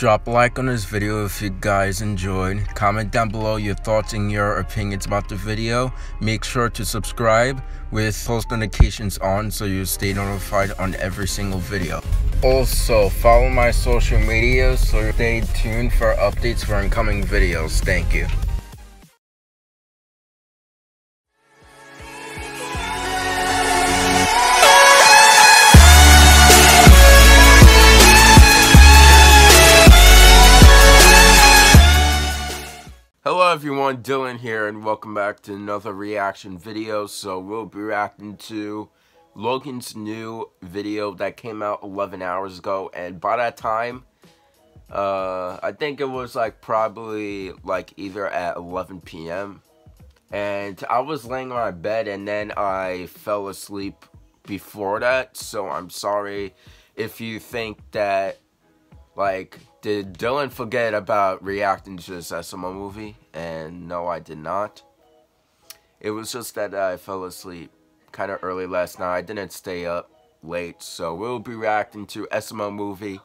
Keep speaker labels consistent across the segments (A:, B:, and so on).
A: Drop a like on this video if you guys enjoyed. Comment down below your thoughts and your opinions about the video. Make sure to subscribe with post notifications on so you stay notified on every single video. Also, follow my social media so stay tuned for updates for incoming videos. Thank you. Hello everyone, Dylan here and welcome back to another reaction video. So we'll be reacting to Logan's new video that came out 11 hours ago and by that time, uh, I think it was like probably like either at 11 p.m. And I was laying on my bed and then I fell asleep before that. So I'm sorry if you think that like did Dylan forget about reacting to this SML movie? And no, I did not. It was just that uh, I fell asleep kind of early last night. I didn't stay up late, so we'll be reacting to SML movie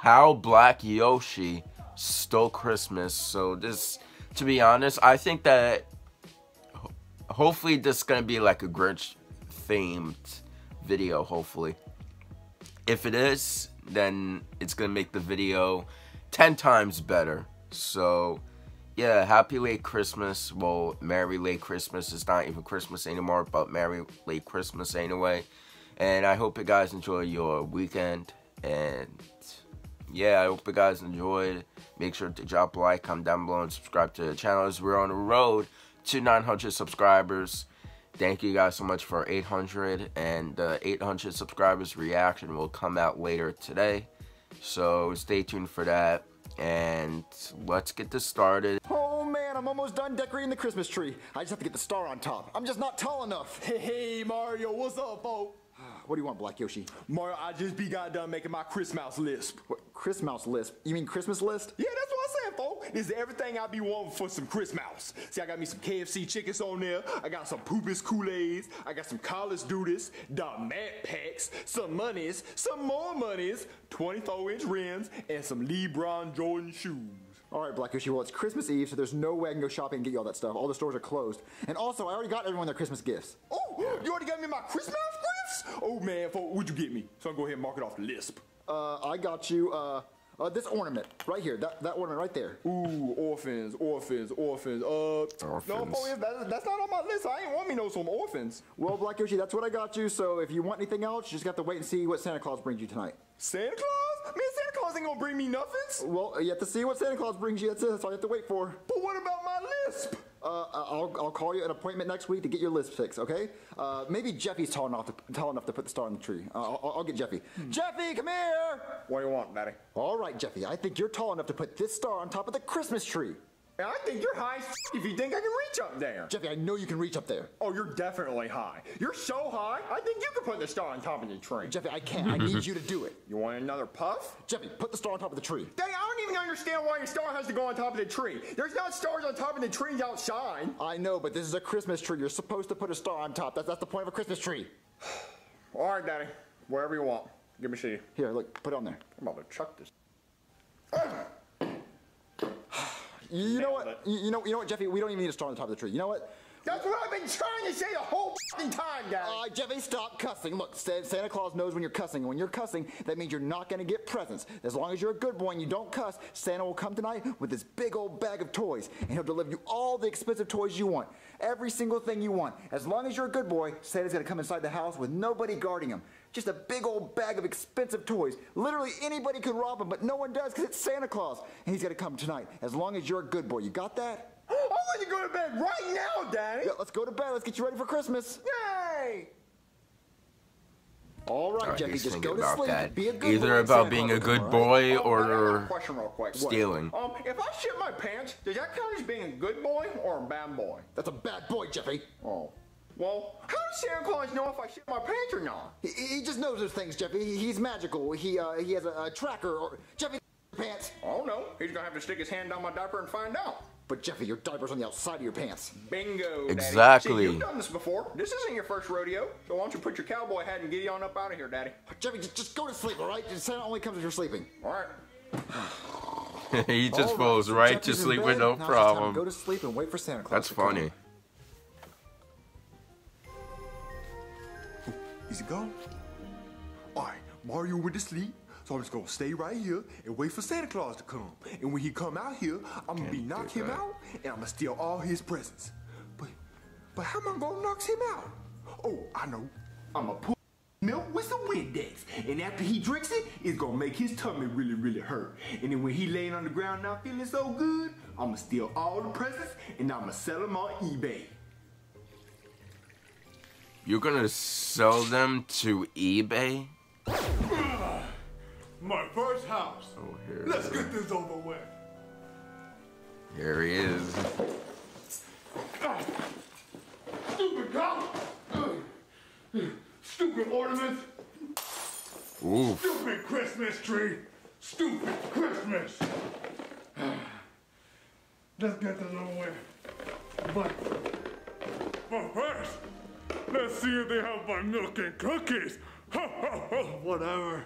A: How Black Yoshi Stole Christmas. So this, to be honest, I think that hopefully this is gonna be like a Grinch themed video. Hopefully, if it is, then it's gonna make the video 10 times better. So, yeah, happy late Christmas. Well, Merry late Christmas. It's not even Christmas anymore, but Merry late Christmas anyway. And I hope you guys enjoy your weekend. And yeah, I hope you guys enjoyed. Make sure to drop a like, comment down below, and subscribe to the channel as we're on the road to 900 subscribers. Thank you guys so much for 800 and the 800 subscribers reaction will come out later today. So stay tuned for that and let's get this started.
B: Oh man, I'm almost done decorating the Christmas tree. I just have to get the star on top. I'm just not tall enough.
C: Hey, hey Mario, what's up, folks?
B: What do you want, Black Yoshi?
C: Mario, I just be got done making my Christmas lisp.
B: What, Christmas list? You mean Christmas list?
C: Yeah, that's what I'm saying, folks. This is everything I be wanting for some Christmas. See, I got me some KFC chickens on there. I got some Poopus Kool-Aids. I got some college duties, the Mad Packs, some monies, some more monies, 24-inch rims, and some LeBron Jordan shoes.
B: All right, Black Yoshi, well, it's Christmas Eve, so there's no way I can go shopping and get you all that stuff. All the stores are closed. And also, I already got everyone their Christmas gifts.
C: Oh, you already got me my Christmas gifts? Oh, man, folks, what'd you get me? So I'll go ahead and mark it off the lisp.
B: Uh, I got you, uh, uh, this ornament right here, that, that ornament right there.
C: Ooh, orphans, orphans, orphans. Uh,
A: orphans.
C: no, boy, that, that's not on my list. I ain't want me no some orphans.
B: Well, Black Yoshi, that's what I got you. So if you want anything else, you just got to wait and see what Santa Claus brings you tonight.
C: Santa Claus? Man, Santa Claus ain't gonna bring me nothings.
B: Well, you have to see what Santa Claus brings you. That's it. That's all you have to wait for.
C: But what about my lisp?
B: Uh, I'll, I'll call you an appointment next week to get your list fixed, okay? Uh, maybe Jeffy's tall enough to, tall enough to put the star on the tree. Uh, I'll, I'll, get Jeffy.
C: Hmm.
B: Jeffy, come here!
C: What do you want, Daddy?
B: All right, Jeffy, I think you're tall enough to put this star on top of the Christmas tree.
C: And I think you're high if you think I can reach up there.
B: Jeffy, I know you can reach up there.
C: Oh, you're definitely high. You're so high, I think you can put the star on top of the tree.
B: Jeffy, I can't. I need you to do it.
C: You want another puff?
B: Jeffy, put the star on top of the tree.
C: Dang, I don't even understand why your star has to go on top of the tree. There's not stars on top of the tree that shine.
B: I know, but this is a Christmas tree. You're supposed to put a star on top. That's, that's the point of a Christmas tree.
C: All right, Daddy. Wherever you want. Give me a see.
B: Here, look, put it on there.
C: I'm about to chuck this.
B: You, know what? You, you know, you know what, Jeffy? We don't even need to start on the top of the tree. You know what?
C: That's what I've been trying to say the whole time, guys.
B: Uh, Jeffy, stop cussing. Look, Santa Claus knows when you're cussing. And when you're cussing, that means you're not going to get presents. As long as you're a good boy and you don't cuss, Santa will come tonight with this big old bag of toys. And he'll deliver you all the expensive toys you want. Every single thing you want. As long as you're a good boy, Santa's going to come inside the house with nobody guarding him. Just a big old bag of expensive toys. Literally anybody could rob him, but no one does because it's Santa Claus. And he's going to come tonight. As long as you're a good boy. You got that?
C: I'll let you go to bed right now, Daddy.
B: Yeah, let's go to bed. Let's get you ready for Christmas.
C: Yay!
B: All right,
A: Alright,
B: Jeffy, just go to
A: about
B: sleep.
A: that.
B: Be a good
A: Either
B: boy.
A: about being a good
B: come, all right?
A: boy
C: Oh, I got a
A: or
C: question real quick. What?
A: stealing.
C: Um, if I shit my pants, does that count as being a good boy or a bad boy?
B: That's a bad boy, Jeffy.
C: Oh. Well, how does Santa Claus know if I shit my pants or not?
B: He, he just knows those things, Jeffy. He, he's magical. He uh, he has a, a tracker. Or Jeffy, pants.
C: Oh no, he's gonna have to stick his hand down my diaper and find out.
B: But Jeffy, your diaper's on the outside of your pants.
C: Bingo. Daddy.
A: Exactly.
C: See, you've done this before. This isn't your first rodeo. So why don't you put your cowboy hat and get on up out of here, Daddy?
B: Jeffy, just, just go to sleep, all right? Santa only comes if you're sleeping.
C: All right.
A: he just
B: All right,
A: falls
B: so
A: right to sleep
B: bed.
A: with no
B: Now it's time to Go to sleep and wait for Santa Claus.
A: That's
B: to come.
A: funny.
C: Mario went to sleep, so I'm just gonna stay right here and wait for Santa Claus to come. And when he come out here, I'm gonna be knock him
A: that.
C: out and I'm gonna steal all his presents. But but how am I gonna knock him out? Oh, I know. I'm gonna put milk with some Windex. And after he drinks it, it's gonna make his tummy really, really hurt. And then when he laying on the ground not feeling so good, I'm gonna steal all the presents and I'm gonna sell them on eBay.
A: You're gonna sell them to eBay?
D: My first house.
A: Oh, here,
D: Let's get this over with.
A: here he is.
D: Stupid cop. Stupid ornaments.
A: Oof.
D: Stupid Christmas tree. Stupid Christmas. Let's get this over with. But, but first, let's see if they have my milk and cookies. Whatever.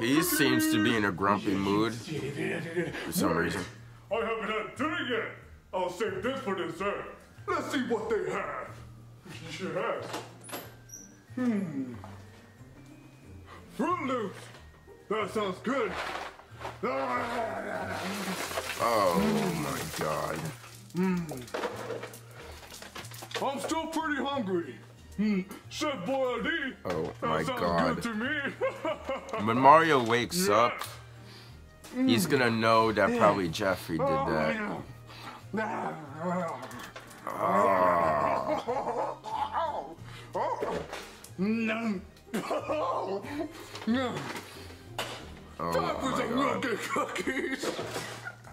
A: He seems to be in a grumpy mood for some reason.
D: I haven't had dinner yet. I'll save this for dessert. Let's see what they have. Yes. Hmm. Froot Loops. That sounds good.
A: Oh my god.
D: I'm still pretty hungry. Hmm. Chef Boyardee.
A: Oh
D: that
A: my God.
D: good to me.
A: When Mario wakes up, he's gonna know that probably Jeffrey did that.
D: Time for some milk and cookies.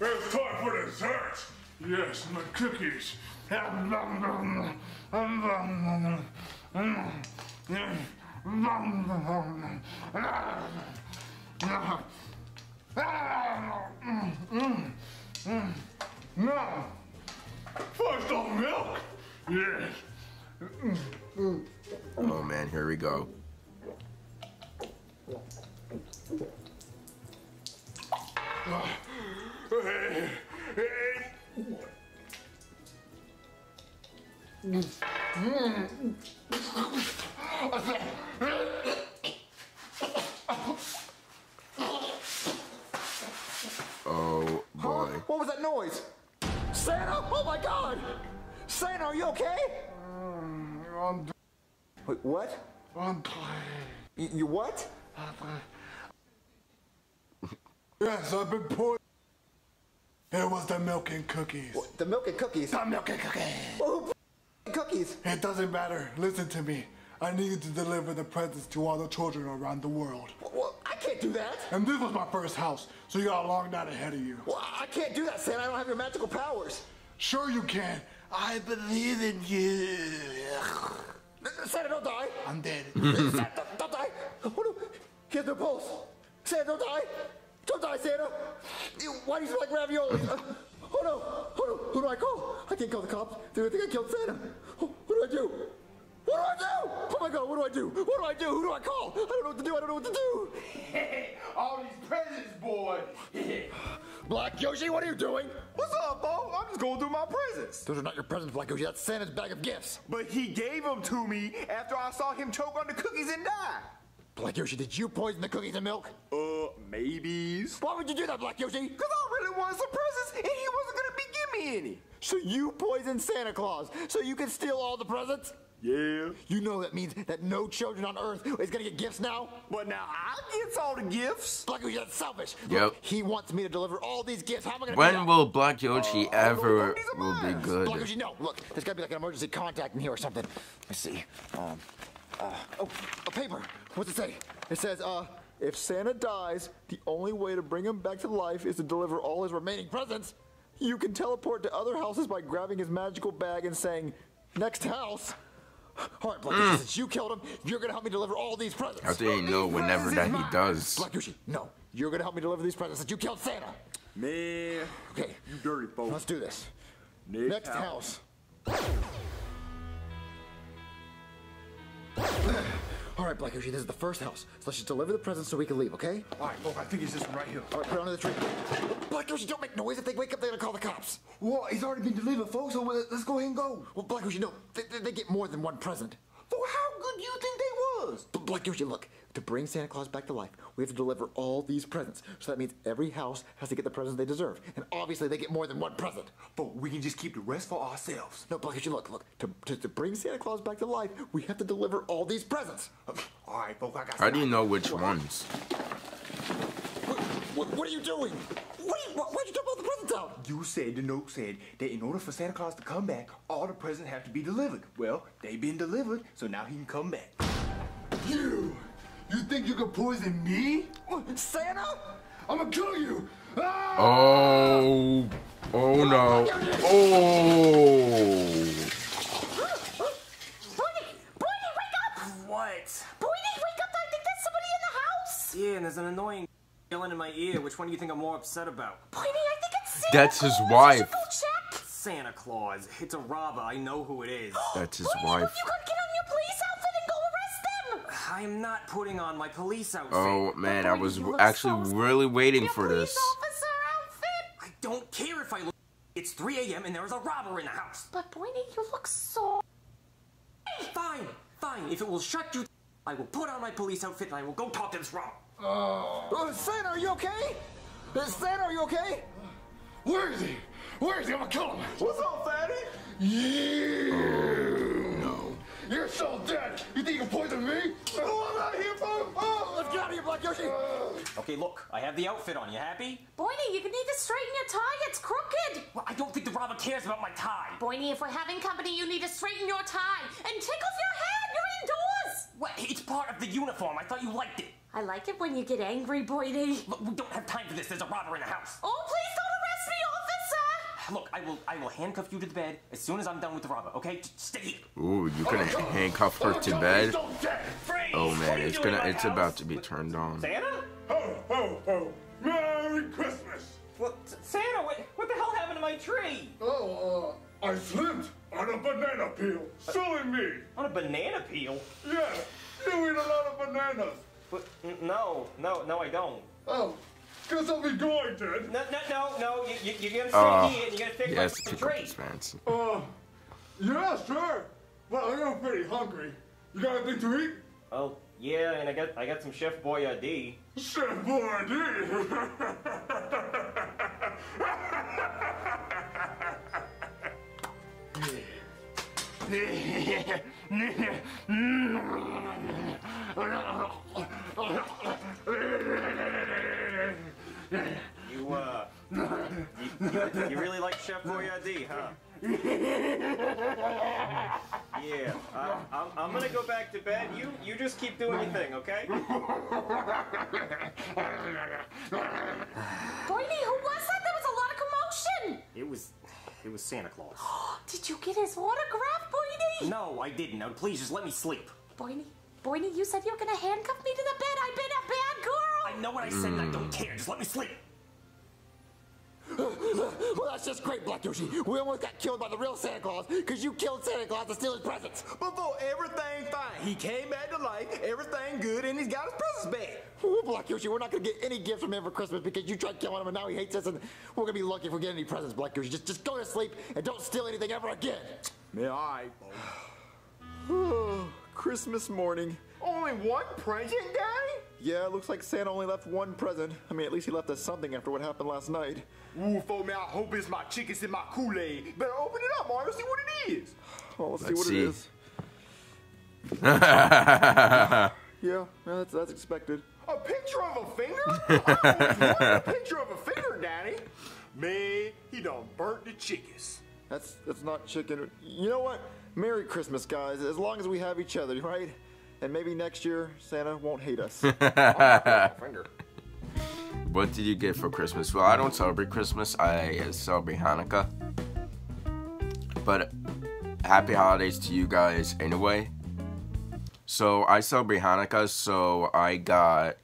D: It's time for dessert. Yes, my cookies. First milk. Yes.
A: Oh man, here we go.
B: You, you what?
D: Yes, I've been poisoned. It was the milk and cookies.
B: The milk and cookies.
D: The milk and cookies.
B: Well, who cookies?
D: It doesn't matter. Listen to me. I needed to deliver the presents to all the children around the world.
B: Well, I can't do that.
D: And this was my first house, so you got a long night ahead of you.
B: Well, I can't do that, Santa. I don't have your magical powers.
D: Sure you can. I believe in you.
B: Santa, don't die.
D: I'm dead.
B: Santa, don't, don't die. Oh no, he has no pulse. Santa, don't die. Don't die, Santa. Why do you smell like ravioli? Uh, oh no, oh no, who do I call? I can't call the cops. Gonna think I killed Santa. Oh, what do I do? What do I do? Oh my god, what do I do? What do I do? Who do I call? I don't know what to do. I don't know what to do.
C: All these presents, boy.
B: Black Yoshi, what are you doing?
C: What's up, Bo? I'm just going through my presents.
B: Those are not your presents, Black Yoshi. That's Santa's bag of gifts.
C: But he gave them to me after I saw him choke on the cookies and die.
B: Black Yoshi, did you poison the cookies and milk?
C: Uh, maybes.
B: Why would you do that, Black Yoshi?
C: Cause I really wanted some presents and he wasn't gonna be give me any.
B: So you poisoned Santa Claus so you can steal all the presents?
C: Yeah.
B: You know that means that no children on Earth is gonna get gifts now?
C: But now I get all the gifts.
B: Black Yoshi, that's selfish.
A: Yep.
B: Look, he wants me to deliver all these gifts. How am I gonna do
A: When
B: that?
A: will Black Yoshi ever will be good?
B: Black Yoshi, no. Look, there's gotta be like an emergency contact in here or something. Let's see. Um, uh, oh, a paper. What's it say? It says, uh, if Santa dies, the only way to bring him back to life is to deliver all his remaining presents. You can teleport to other houses by grabbing his magical bag and saying, next house. All right, Black Yoshi, mm. since you killed him, you're gonna help me deliver all these presents.
A: How do you know whenever that he does?
B: Black Yoshi, no. You're gonna help me deliver these presents since you killed Santa.
C: Man,
B: Okay,
C: you dirty folks.
B: let's do this.
C: Next
B: Next
C: house.
B: house. All right, Black Yoshi, this is the first house. So let's just deliver the presents so we can leave, okay?
C: All right, folks, I think it's this one right here.
B: All right, put it under the tree. Black Yoshi, don't make noise. If they wake up, they're gonna call the cops.
C: Well, it's already been delivered, folks, so let- let's go ahead and go.
B: Well, Black Yoshi, no, they, they, they get more than one present.
C: Well, how good do you think they was?
B: But Black Yoshi, look, to bring Santa Claus back to life, we have to deliver all these presents. So that means every house has to get the presents they deserve. And obviously, they get more than one present.
C: But we can just keep the rest for ourselves.
B: No, Black Yoshi, look, look, to, to, to bring Santa Claus back to life, we have to deliver all these presents.
C: All right, folks, I got
A: How do you know which ones?
B: What, what, what are you doing? What are you, why, why'd you dump all the presents out?
C: You said the note said that in order for Santa Claus to come back, all the presents have to be delivered. Well, they've been delivered, so now he can come back.
D: You! You think you can poison me?
B: Santa?
D: I'm gonna kill you! Ah!
A: Oh, oh no. Oh.
E: Boydie! Boydie, wake up!
F: What?
E: Boydie, wake up! I think there's somebody in the house!
F: Yeah, and there's an annoying yelling in my ear. Which one do you think I'm more upset about?
E: Boydie, I think it's Santa
A: That's his
E: Claus.
A: wife.
E: You should go check!
F: Santa Claus. It's a robber. I know who it is.
A: That's his
E: Boydie,
A: wife.
E: look, you gotta get on arrest them!
F: I'm not putting on my police outfit.
A: Oh man, I was actually
E: so
A: really waiting
E: Your
A: for
E: police
A: this.
E: officer outfit!
F: I don't care if I look. It's 3 a.m. and there is a robber in the house.
E: But Boydie, you look so...
F: Fine, fine. If it will shut you, I will put on my police outfit and I will go talk to this robber.
B: Uh, Santa, are you okay? Uh, Santa, are you okay?
D: Where is he? Where is he? I'm gonna kill him!
C: What's up, fatty?
D: You!
A: No.
D: You're so dead! You think you can poison me?
C: Oh, I'm out here, folks.
B: Oh, let's get out of here, Black Yoshi! Uh.
F: Okay, look, I have the outfit on. You happy?
E: Boydie, you need to straighten your tie. It's crooked.
F: Well, I don't think the robber cares about my tie.
E: Boydie, if we're having company, you need to straighten your tie. And take off your hat. You're indoors.
F: What? It's part of the uniform. I thought you liked it.
E: I like it when you get angry, Boydie.
F: Look, we don't have time for this. There's a robber in the house.
E: Oh, please don't arrest me, officer!
F: Look, I will I will handcuff you to the bed as soon as I'm done with the robber, okay? Just stay here.
A: Ooh, you're gonna handcuff her to bed? Oh man, it's gonna it's
F: house?
A: about to be turned on.
F: Santa?
D: Ho, ho, ho! Merry Christmas!
F: What? Santa, what, what the hell happened to my tree?
D: Oh, uh, I slipped on a banana peel. Silly me!
F: On a banana peel?
D: Yeah, you eat a lot of bananas.
F: But, No, no, no, I don't.
D: Oh, guess I'll be going then.
F: No, no, no, no. You, you, you're gonna stay
A: Uh,
F: here and you're gonna fix
A: He
F: my
A: has to
F: fucking
A: pick up
F: tree.
A: his pants.
D: Uh, yeah, sure. But I am pretty hungry. You got anything to eat?
F: Oh, yeah, and I got I got some Chef Boyardee.
D: Chef Boyardee!
F: You uh, you, you, you really like Chef Boyardee, huh? yeah, I, I'm, I'm gonna go back to bed. You you just keep doing your thing, okay?
E: Boydie, who was that? There was a lot of commotion.
F: It was it was Santa Claus.
E: Did you get his autograph, Boydie?
F: No, I didn't. Now please just let me sleep.
E: Boydie, Boydie, you said you were gonna handcuff me to the bed. I've been a bad girl.
F: I know what I said and I don't care. Just let me sleep.
B: Well, that's just great, Black Yoshi. We almost got killed by the real Santa Claus because you killed Santa Claus to steal his presents.
C: But for everything fine. He came back to life, everything good, and he's got his presents back.
B: Ooh, Black Yoshi, we're not gonna get any gifts from him for Christmas because you tried killing him and now he hates us and we're gonna be lucky if we get any presents, Black Yoshi. Just, just go to sleep and don't steal anything ever again.
C: Yeah, all right,
B: Oh, Christmas morning.
C: Only one present, Daddy?
B: Yeah, looks like Santa only left one present. I mean, at least he left us something after what happened last night.
C: Ooh, for me, I hope it's my chickens in my Kool-Aid. Better open it up, Mario, see what it is.
B: Oh, let's,
A: Let's
B: see what
A: see.
B: it is. Yeah, yeah, that's, that's expected.
C: A picture of a finger? I always wanted a picture of a finger, Daddy. Man, he done burnt the chickens.
B: That's that's not chicken. You know what? Merry Christmas, guys. As long as we have each other, right? And maybe next year Santa won't hate us.
C: Finger.
A: What did you get for Christmas? Well, I don't celebrate Christmas. I uh, celebrate Hanukkah. But happy holidays to you guys anyway. So I celebrate Hanukkah, so I got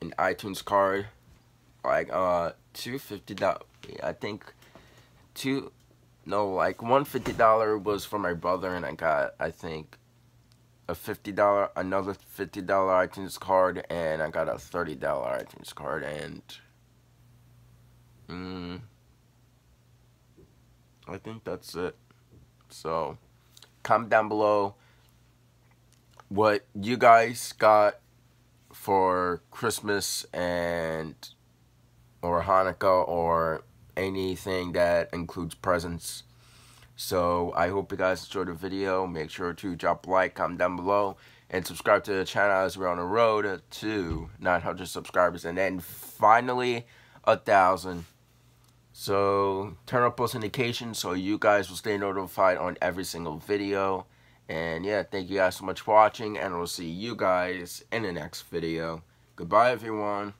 A: an iTunes card, like uh two fifty dollars. I think two, no, like one fifty dollar was for my brother, and I got I think a $50, another $50 iTunes card, and I got a $30 iTunes card, and mm, I think that's it. So, comment down below what you guys got for Christmas and or Hanukkah or anything that includes presents. So I hope you guys enjoyed the video. Make sure to drop a like, comment down below, and subscribe to the channel as we're on the road to 900 subscribers. And then finally, a thousand. So turn up post notifications so you guys will stay notified on every single video. And yeah, thank you guys so much for watching, and we'll see you guys in the next video. Goodbye, everyone.